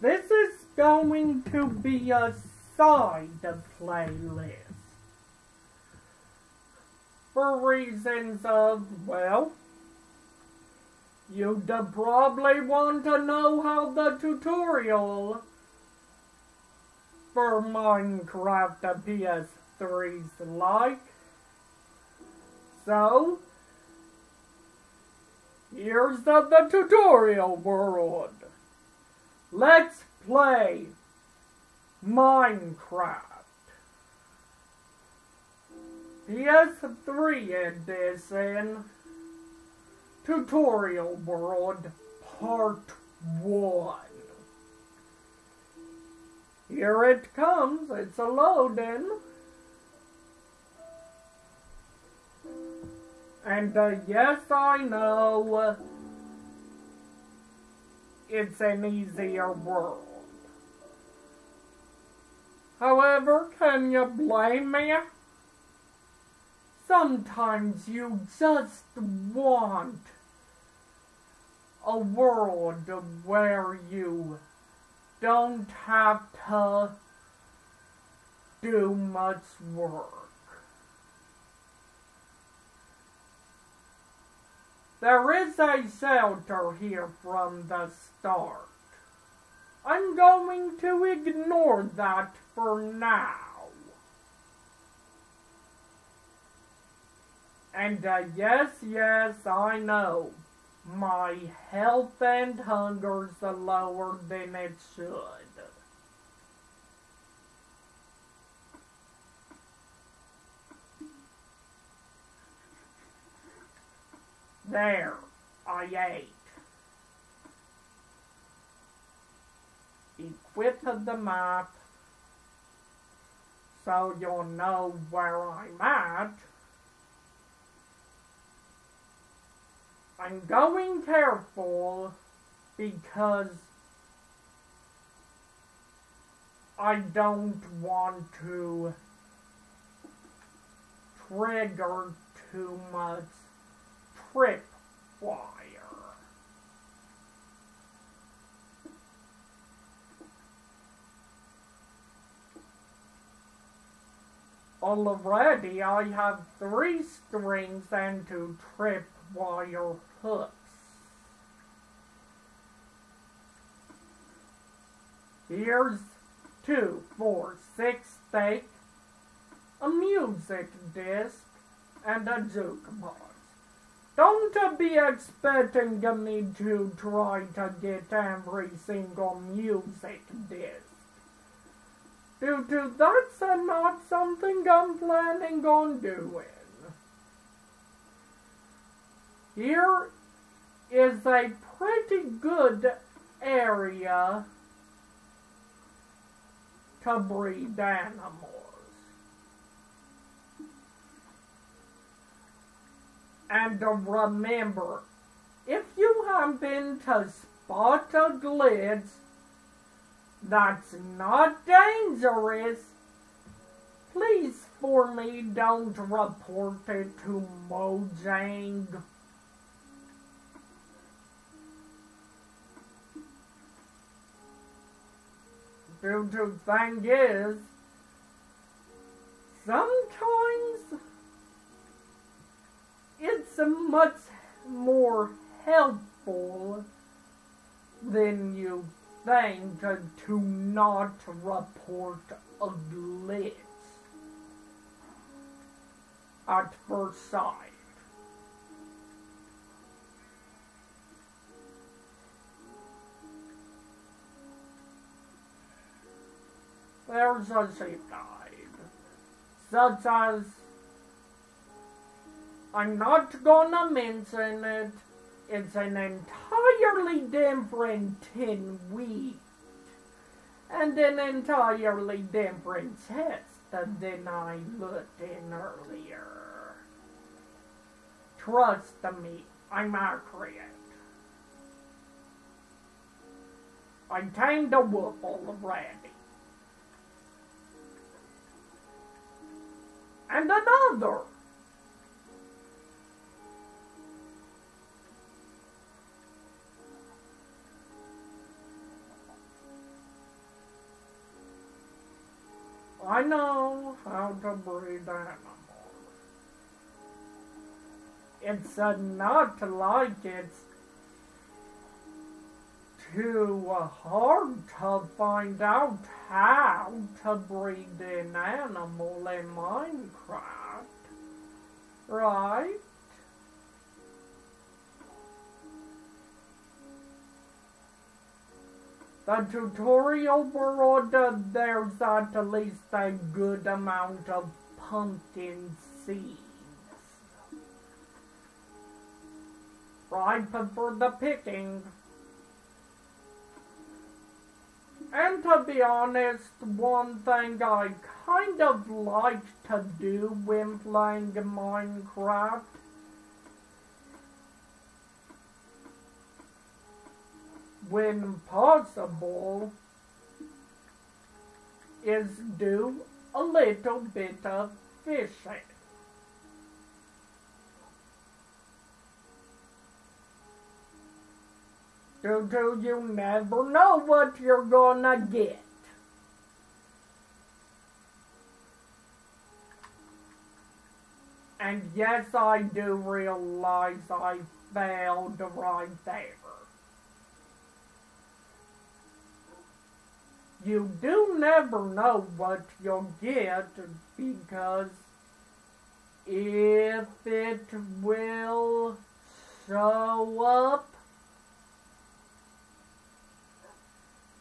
This is going to be a side playlist. For reasons of, well, you'd probably want to know how the tutorial for Minecraft PS3's like. So, here's the, the tutorial world. Let's play Minecraft. PS3 edition Tutorial World Part 1. Here it comes, it's a loading. And uh, yes, I know it's an easier world. However, can you blame me? Sometimes you just want a world where you don't have to do much work. There is a shelter here from the start. I'm going to ignore that for now. And uh, yes, yes, I know. My health and hunger's lower than it should. There, I ate. Equip the map so you'll know where I'm at. I'm going careful because I don't want to trigger too much tripwire. Already I have three strings and two tripwire hooks. Here's two, four, six steak, a music disc, and a jukebox. Don't be expecting me to try to get every single music disc. Due to that's not something I'm planning on doing. Here is a pretty good area to breed animals. And remember, if you happen to spot a glitch that's not dangerous, please for me don't report it to Mojang. The thing is, sometimes it's much more helpful than you think to not report a glitch at first sight. There's a safe guide, such as I'm not gonna mention it. It's an entirely different tin wheat and an entirely different test than I looked in earlier. Trust me, I'm accurate. I tamed a wolf already. And another. Know how to breed animals. It's not like it's too hard to find out how to breed an animal in Minecraft, right? The tutorial world, uh, there's at least a good amount of pumpkin seeds. Ripe for the picking. And to be honest, one thing I kind of like to do when playing Minecraft when possible, is do a little bit of fishing. Due to you never know what you're gonna get. And yes, I do realize I failed right there. You do never know what you'll get because if it will show up,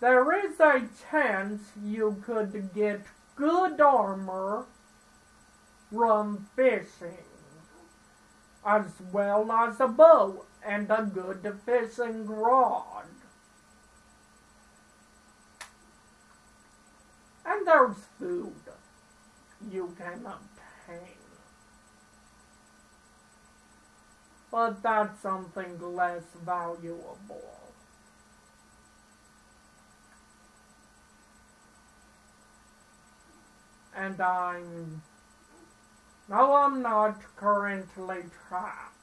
there is a chance you could get good armor from fishing, as well as a bow and a good fishing rod. There's food you can obtain. But that's something less valuable. And I'm... No, I'm not currently trapped.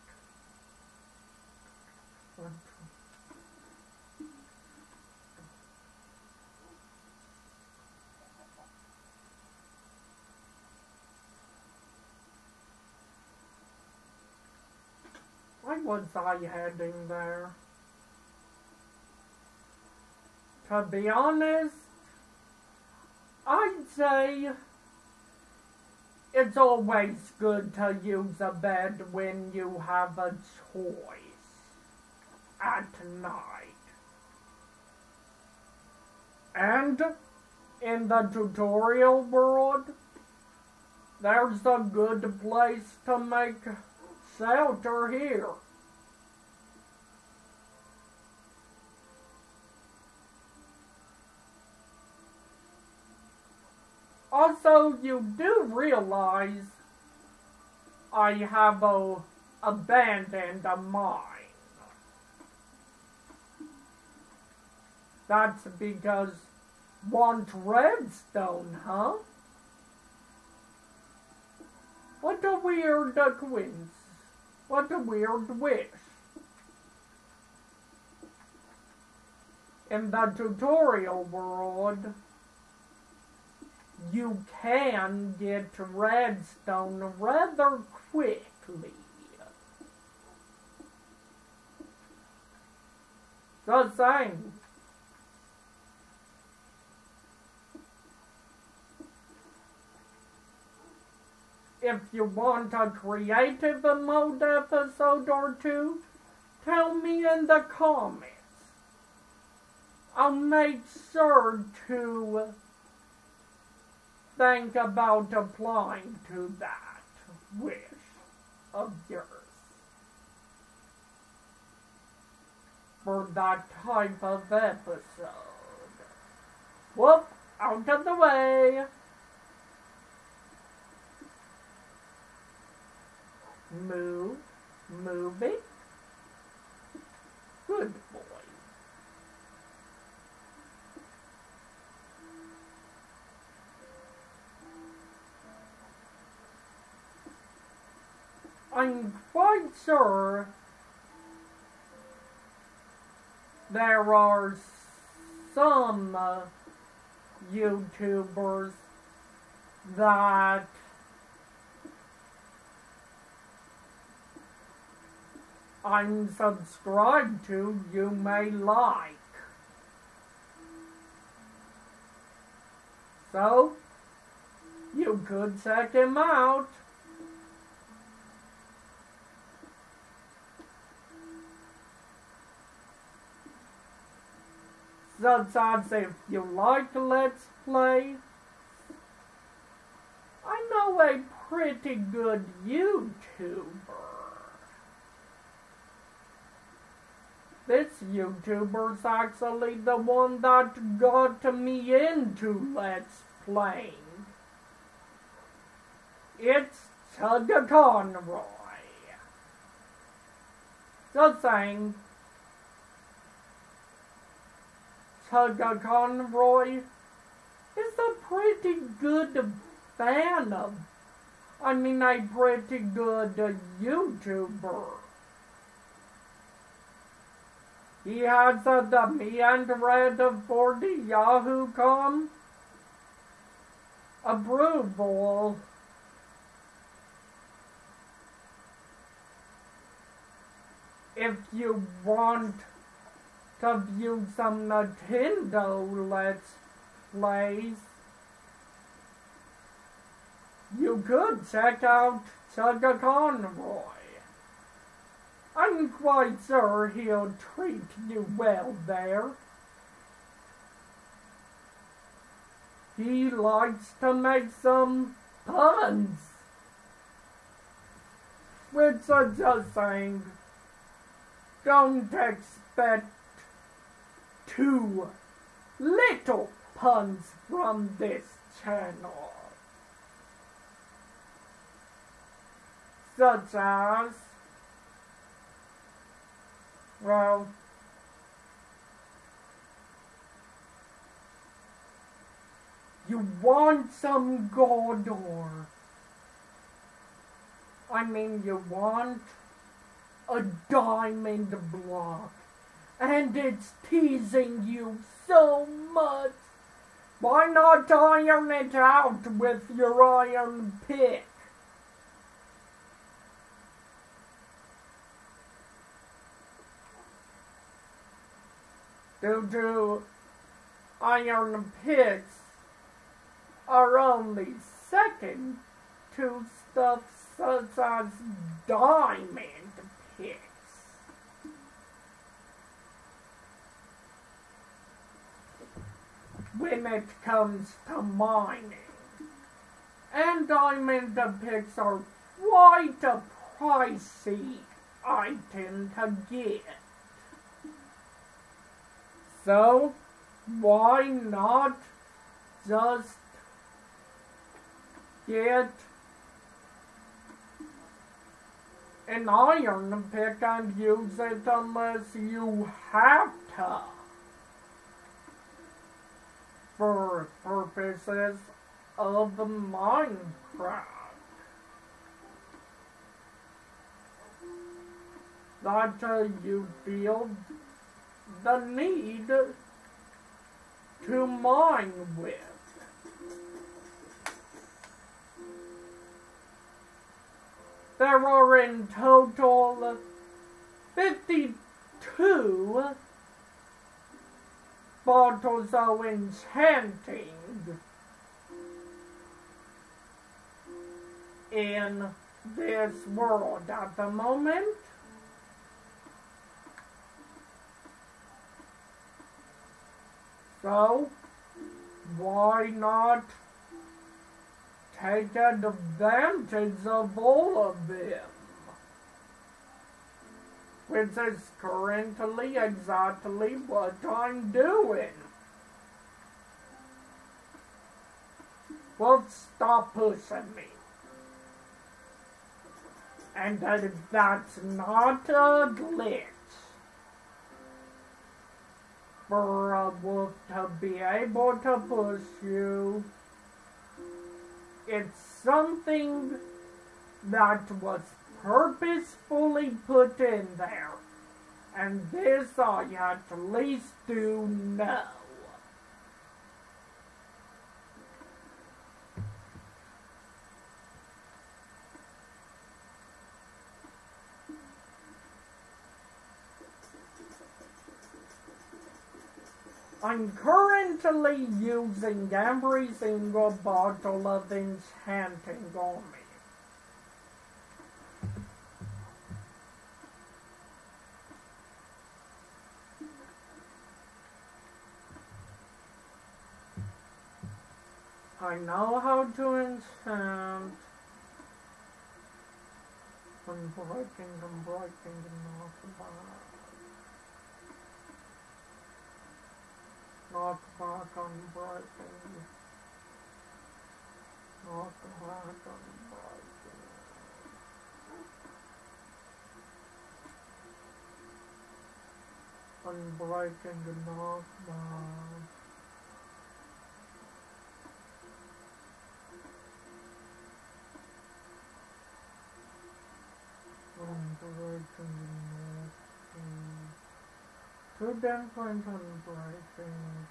Why was I heading there? To be honest, I'd say it's always good to use a bed when you have a choice at night. And in the tutorial world, there's a good place to make shelter here. Also, you do realize I have a, abandoned a mine. That's because want redstone, huh? What a weird coincidence. What a weird wish. In the tutorial world, you can get to redstone rather quickly. Just saying. If you want a creative mode episode or two, tell me in the comments. I'll make sure to think about applying to that wish of yours for that type of episode. Whoop, out of the way. Move, move it. Good boy. I'm quite sure there are some uh, YouTubers that I'm subscribed to you may like. So, you could check him out. Sometimes if you like Let's Play, I know a pretty good YouTuber. This YouTuber's actually the one that got me into Let's Playing. It's ChuggaaConroy. Just Chugga Conroy is a pretty good fan of, I mean, a pretty good uh, YouTuber. He has uh, the me and red for the Yahoo.com approval. If you want to view some Nintendo Let's Plays, you could check out ChuggaaConroy. I'm quite sure he'll treat you well there. He likes to make some puns. Which are just saying, don't expect too little puns from this channel. Such as, well, you want some Gondor. I mean, you want a diamond block. And it's teasing you so much. Why not iron it out with your iron pick? Due to iron picks are only second to stuff such as diamond picks. When it comes to mining. And diamond picks are quite a pricey item to get. So, why not just get an iron pick and use it unless you have to for purposes of Minecraft. That uh, you feel the need to mine with. There are in total 52 bottles of enchanting in this world at the moment. So, why not take advantage of all of them? Which is currently exactly what I'm doing. Well, stop pushing me. And that that's not a glitch for a wolf to be able to push you. It's something that was purposefully put in there. And this I at least do know. I'm currently using every single bottle of enchanting on me. I know how to enchant. I'm breaking and breaking and not back. Not back on breaking. Not back on breaking. Unbreaking and not back. Two different unbreaking.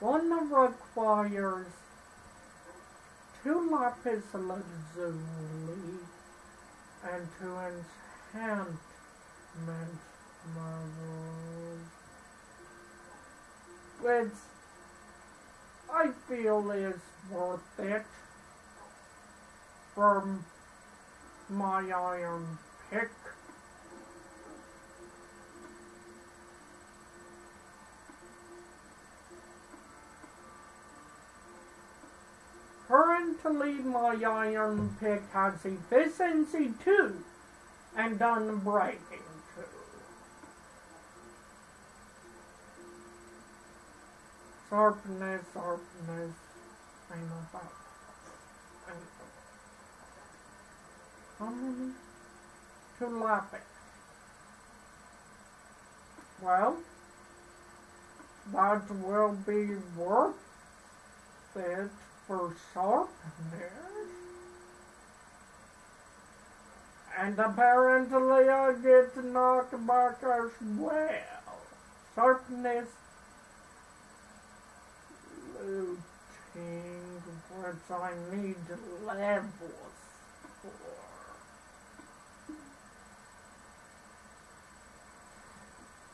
One requires two lapis lazuli and two enchantment marbles. Which I feel is worth it for my iron pick. Currently, my iron pick has efficiency 2 and unbreaking 2. Sharpness, sharpness, I know that. How many? Two lapis. Well, that will be worth it for sharpness. And apparently I get knocked back as well. Sharpness looting, which I need levels for.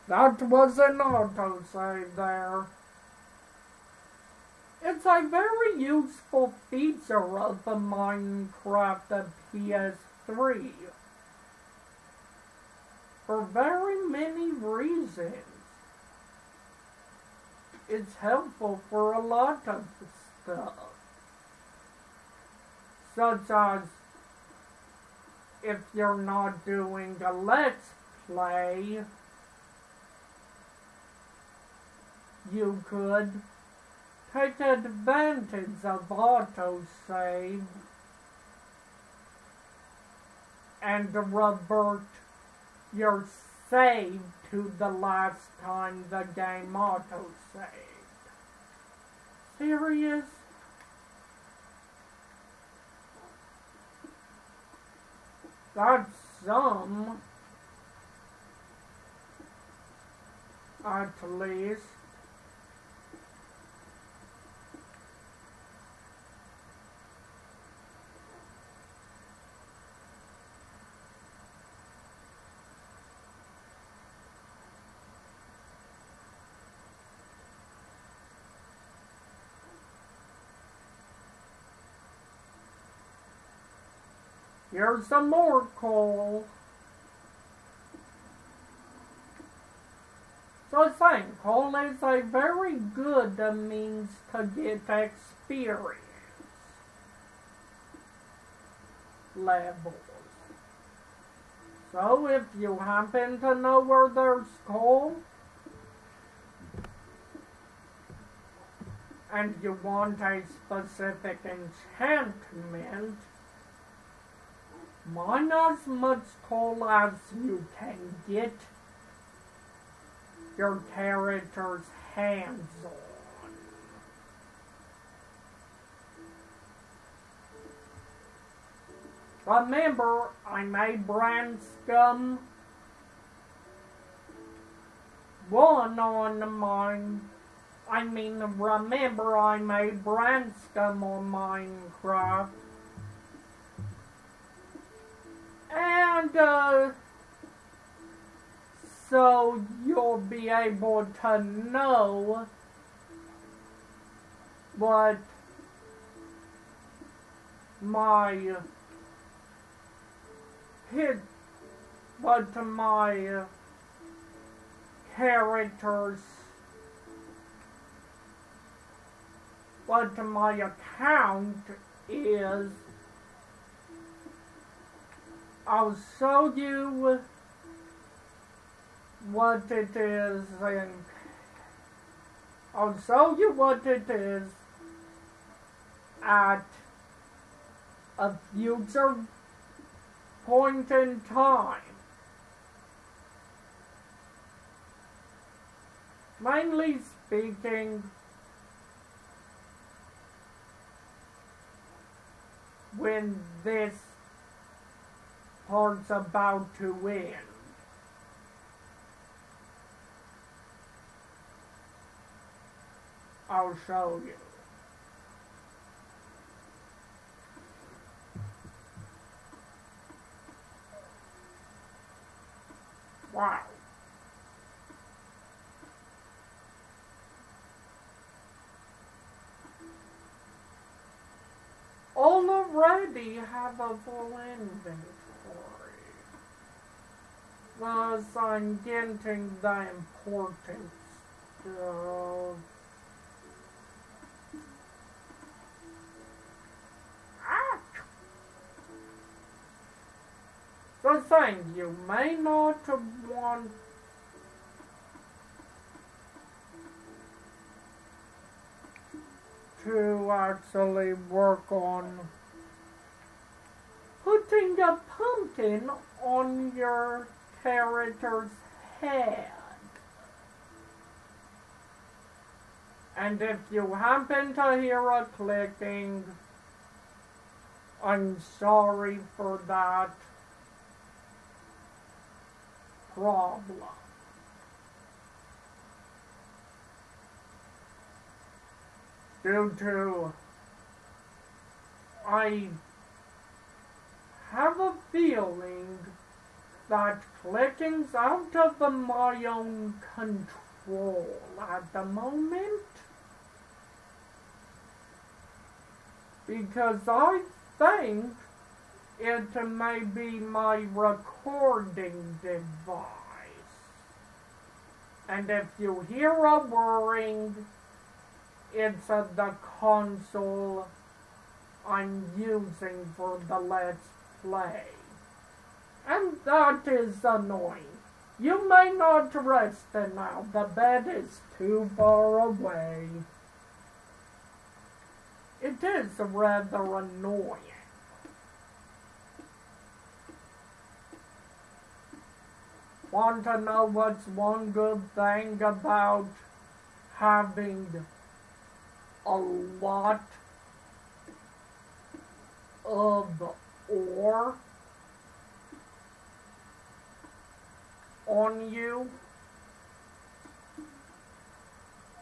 That was an autosave there. It's a very useful feature of the Minecraft PS3 for very many reasons. It's helpful for a lot of stuff, such as if you're not doing a let's play, you could take advantage of autosave and revert your save to the last time the game auto-saved. Serious? That's some. At least. Here's some more coal. So I saying, coal is a very good means to get experience levels. So if you happen to know where there's coal, and you want a specific enchantment, mine as much coal as you can get your character's hands on. Remember, I made Branscombe one on the mine. I mean, remember I made Branscombe on Minecraft. so you'll be able to know what my hit what my characters what my account is. I'll show you what it is and I'll show you what it is at a future point in time. Mainly speaking, when this part's about to win. I'll show you. Wow. Already have a full inventory. Thus, I'm getting the important stuff. The thing you may not want to actually work on putting a pumpkin on your character's head. And if you happen to hear a clicking, I'm sorry for that problem. Due to I have a feeling that clicking's out of my own control at the moment. Because I think it may be my recording device. And if you hear a whirring, it's uh, the console I'm using for the Let's Play. And that is annoying. You may not rest now, the bed is too far away. It is rather annoying. Want to know what's one good thing about having a lot of ore on you?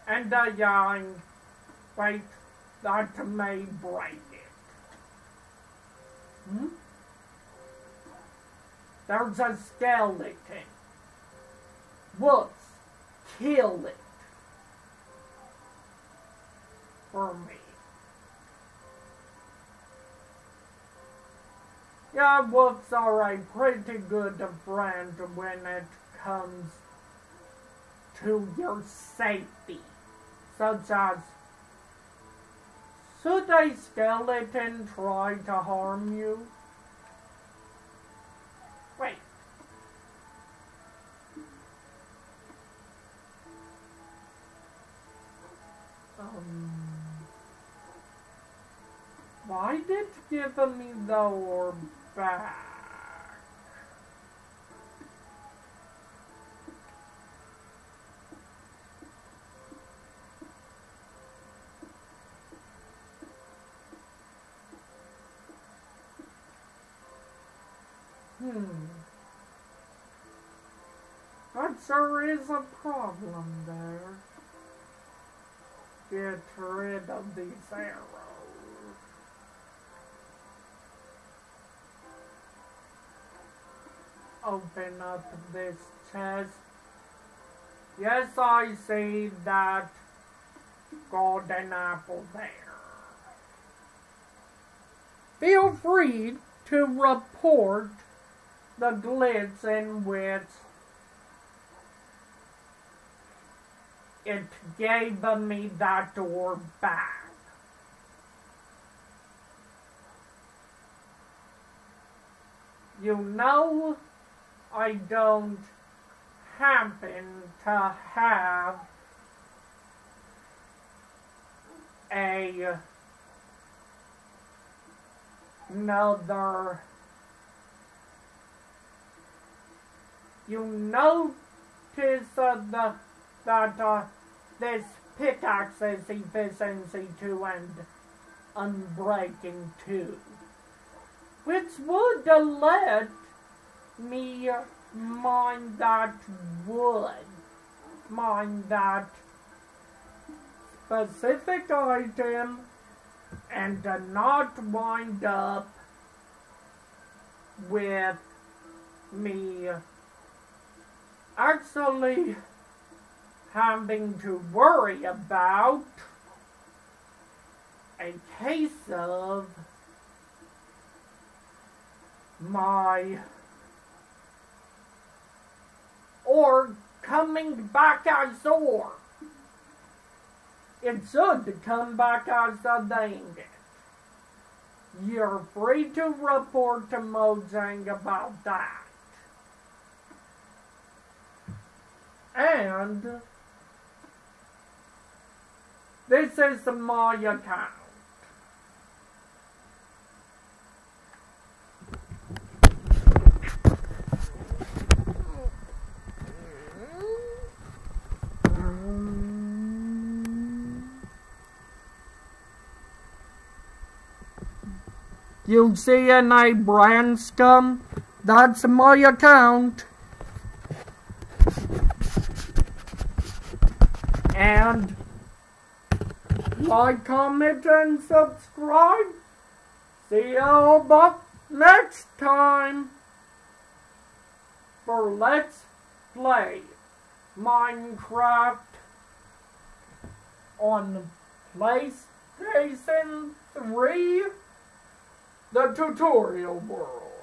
And uh, yeah, wait, that may break it. Hmm? There's a skeleton. Wolves, kill it. For me. Yeah, wolves are a pretty good friend when it comes to your safety. Such as, should a skeleton try to harm you? Wait. Um, why did give me the orb Hmm. That sure is a problem there. Get rid of these arrows. Open up this chest Yes, I see that golden apple there. Feel free to report the glitch in which it gave me that door back. You know, I don't happen to have a another you notice uh, the, that uh, this pickaxe is efficiency 2 and unbreaking 2 which would let me mine that wood mine that specific item and not wind up with me actually having to worry about a case of my or coming back as ore. It should come back as a dang You're free to report to Mojang about that. And this is my account. You see any brand scum? That's my account. And like, comment, and subscribe. See you all next time for Let's Play Minecraft on PlayStation 3 the tutorial world.